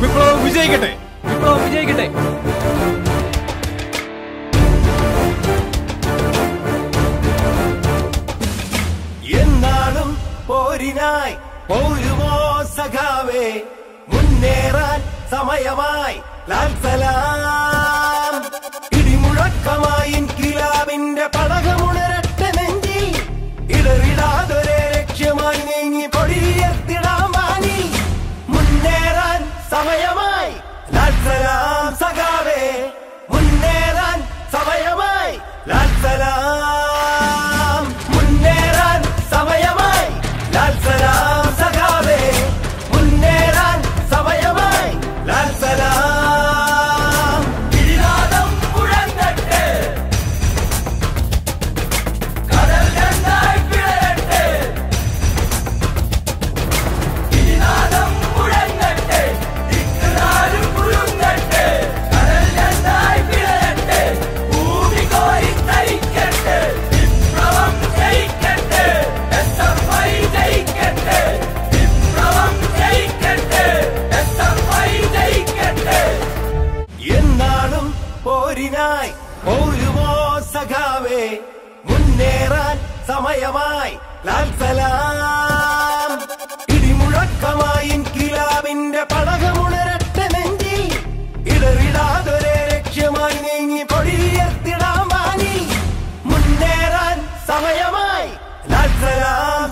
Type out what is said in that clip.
വിപ്ലവം വിജയിക്കട്ടെ. വിപ്ലവം വിജയിക്കട്ടെ. എന്നാളും പോരിനായി പോരുമോ സഖാവേ? മുന്നേറാൻ സമയമായി. ലാൽ സലാം. ഇടിമുഴക്കമായി കിലാവിന്റെ പടകമുണരട്ടെ முன்னினாய் போகுவோம் சகாவே முன்னேறான் സമയമായി ലാൽ സലാം ഇടിമുഴക്കമായി കിലാവിന്റെ പടകമുണരട്ടെ നെഞ്ചിൽ ഇടറിടാതൊരേ ലക്ഷ്യമായി നീങ്ങി പൊടിയർത്തിടാൻ വാങ്ങി മുന്നേറാൻ സമയമായി ലാൽ സലാം